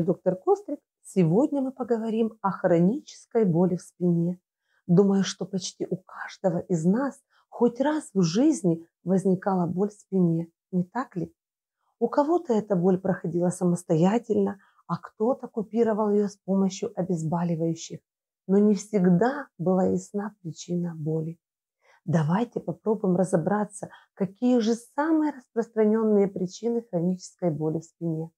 вами доктор Кострик. Сегодня мы поговорим о хронической боли в спине. Думаю, что почти у каждого из нас хоть раз в жизни возникала боль в спине, не так ли? У кого-то эта боль проходила самостоятельно, а кто-то купировал ее с помощью обезболивающих. Но не всегда была ясна причина боли. Давайте попробуем разобраться, какие же самые распространенные причины хронической боли в спине.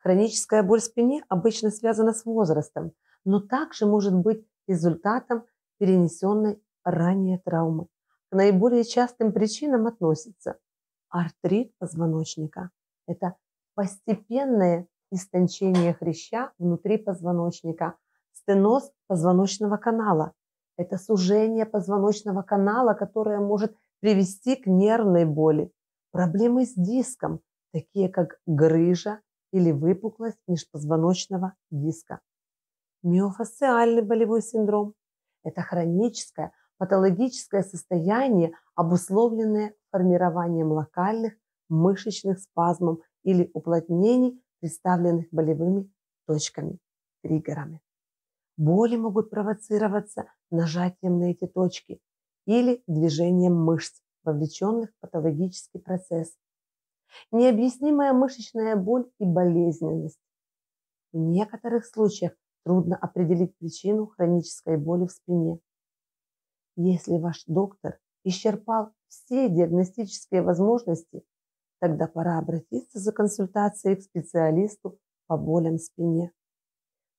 Хроническая боль в спине обычно связана с возрастом, но также может быть результатом перенесенной ранее травмы. К наиболее частым причинам относятся артрит позвоночника. Это постепенное истончение хряща внутри позвоночника, стеноз позвоночного канала. Это сужение позвоночного канала, которое может привести к нервной боли. Проблемы с диском, такие как грыжа или выпуклость межпозвоночного диска. Миофасциальный болевой синдром – это хроническое патологическое состояние, обусловленное формированием локальных мышечных спазмов или уплотнений, представленных болевыми точками, триггерами. Боли могут провоцироваться нажатием на эти точки или движением мышц, вовлеченных в патологический процесс. Необъяснимая мышечная боль и болезненность. В некоторых случаях трудно определить причину хронической боли в спине. Если ваш доктор исчерпал все диагностические возможности, тогда пора обратиться за консультацией к специалисту по болям в спине.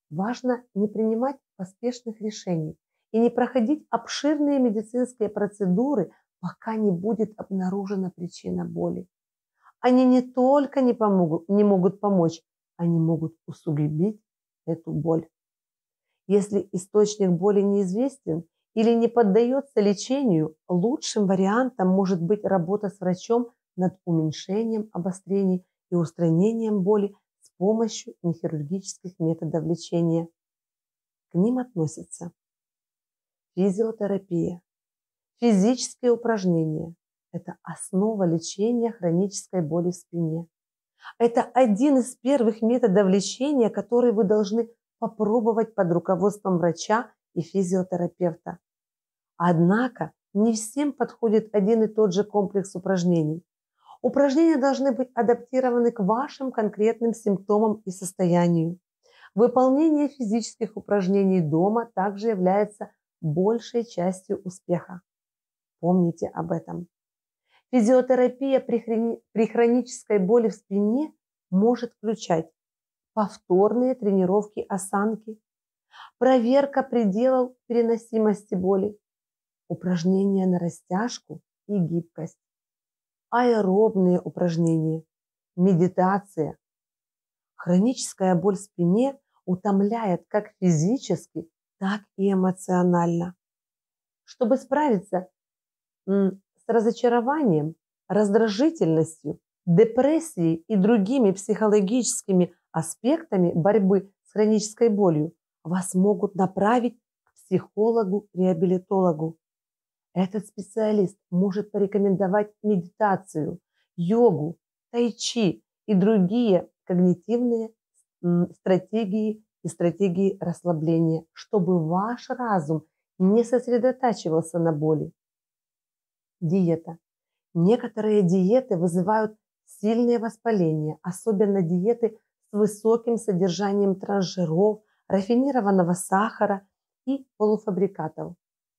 Важно не принимать поспешных решений и не проходить обширные медицинские процедуры, пока не будет обнаружена причина боли. Они не только не, помогут, не могут помочь, они могут усугубить эту боль. Если источник боли неизвестен или не поддается лечению, лучшим вариантом может быть работа с врачом над уменьшением обострений и устранением боли с помощью нехирургических методов лечения. К ним относятся физиотерапия, физические упражнения. Это основа лечения хронической боли в спине. Это один из первых методов лечения, который вы должны попробовать под руководством врача и физиотерапевта. Однако не всем подходит один и тот же комплекс упражнений. Упражнения должны быть адаптированы к вашим конкретным симптомам и состоянию. Выполнение физических упражнений дома также является большей частью успеха. Помните об этом. Физиотерапия при хронической боли в спине может включать повторные тренировки осанки, проверка пределов переносимости боли, упражнения на растяжку и гибкость, аэробные упражнения, медитация. Хроническая боль в спине утомляет как физически, так и эмоционально. Чтобы справиться с разочарованием, раздражительностью, депрессией и другими психологическими аспектами борьбы с хронической болью, вас могут направить к психологу-реабилитологу. Этот специалист может порекомендовать медитацию, йогу, тайчи и другие когнитивные стратегии и стратегии расслабления, чтобы ваш разум не сосредотачивался на боли. Диета. Некоторые диеты вызывают сильные воспаления, особенно диеты с высоким содержанием трансжиров, рафинированного сахара и полуфабрикатов.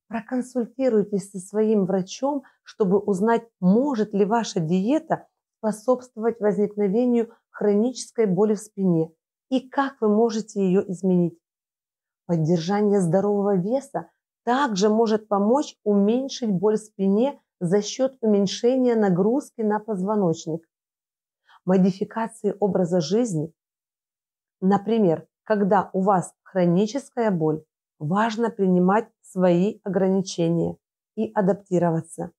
Проконсультируйтесь со своим врачом, чтобы узнать, может ли ваша диета способствовать возникновению хронической боли в спине и как вы можете ее изменить. Поддержание здорового веса также может помочь уменьшить боль в спине за счет уменьшения нагрузки на позвоночник. Модификации образа жизни, например, когда у вас хроническая боль, важно принимать свои ограничения и адаптироваться.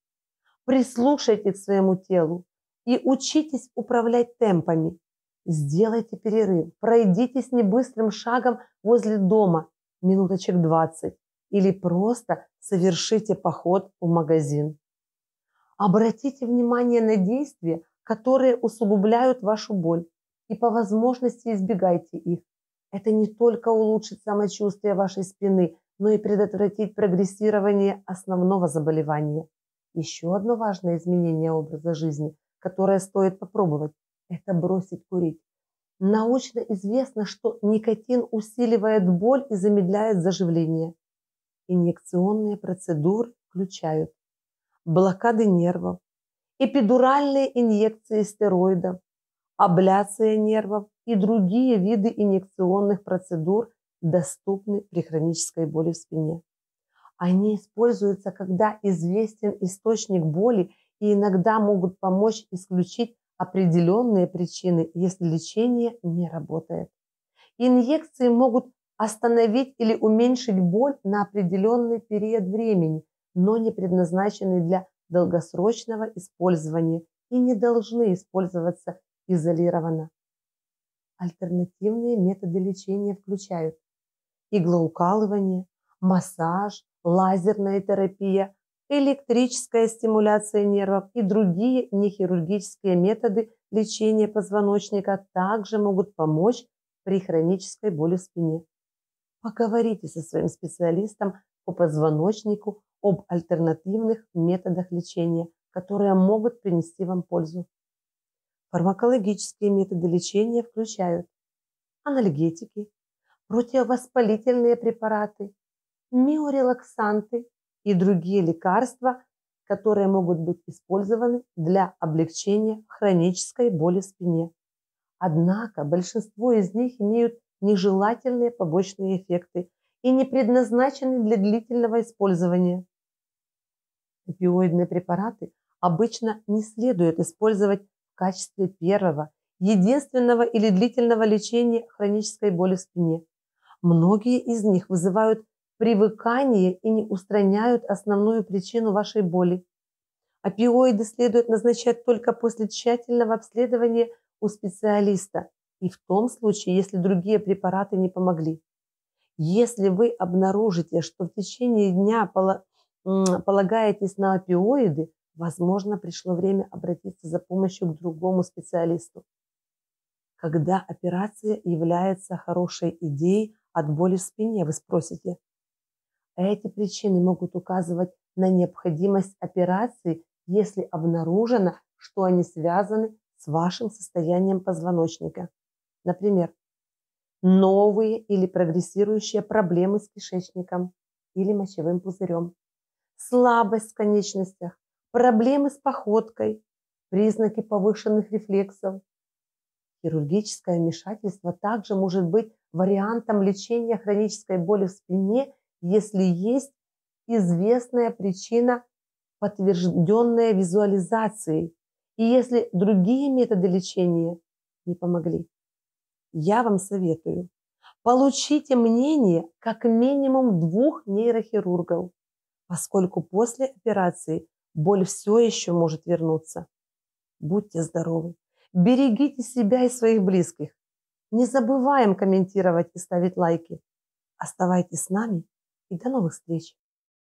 Прислушайтесь к своему телу и учитесь управлять темпами. Сделайте перерыв, пройдитесь небыстрым шагом возле дома минуточек 20 или просто совершите поход в магазин. Обратите внимание на действия, которые усугубляют вашу боль, и по возможности избегайте их. Это не только улучшит самочувствие вашей спины, но и предотвратить прогрессирование основного заболевания. Еще одно важное изменение образа жизни, которое стоит попробовать, это бросить курить. Научно известно, что никотин усиливает боль и замедляет заживление. Инъекционные процедуры включают блокады нервов, эпидуральные инъекции стероидов, абляция нервов и другие виды инъекционных процедур доступны при хронической боли в спине. Они используются, когда известен источник боли и иногда могут помочь исключить определенные причины, если лечение не работает. Инъекции могут остановить или уменьшить боль на определенный период времени, но не предназначены для долгосрочного использования и не должны использоваться изолированно. Альтернативные методы лечения включают иглоукалывание, массаж, лазерная терапия, электрическая стимуляция нервов и другие нехирургические методы лечения позвоночника также могут помочь при хронической боли в спине. Поговорите со своим специалистом по позвоночнику об альтернативных методах лечения, которые могут принести вам пользу. Фармакологические методы лечения включают анальгетики, противовоспалительные препараты, миорелаксанты и другие лекарства, которые могут быть использованы для облегчения хронической боли в спине. Однако большинство из них имеют нежелательные побочные эффекты и не предназначены для длительного использования. Опиоидные препараты обычно не следует использовать в качестве первого, единственного или длительного лечения хронической боли в спине. Многие из них вызывают привыкание и не устраняют основную причину вашей боли. Опиоиды следует назначать только после тщательного обследования у специалиста и в том случае, если другие препараты не помогли. Если вы обнаружите, что в течение дня полагаетесь на опиоиды, возможно, пришло время обратиться за помощью к другому специалисту. Когда операция является хорошей идеей от боли в спине, вы спросите. Эти причины могут указывать на необходимость операции, если обнаружено, что они связаны с вашим состоянием позвоночника. Например, новые или прогрессирующие проблемы с кишечником или мочевым пузырем, слабость в конечностях, проблемы с походкой, признаки повышенных рефлексов. Хирургическое вмешательство также может быть вариантом лечения хронической боли в спине, если есть известная причина, подтвержденная визуализацией, и если другие методы лечения не помогли я вам советую, получите мнение как минимум двух нейрохирургов, поскольку после операции боль все еще может вернуться. Будьте здоровы, берегите себя и своих близких. Не забываем комментировать и ставить лайки. Оставайтесь с нами и до новых встреч!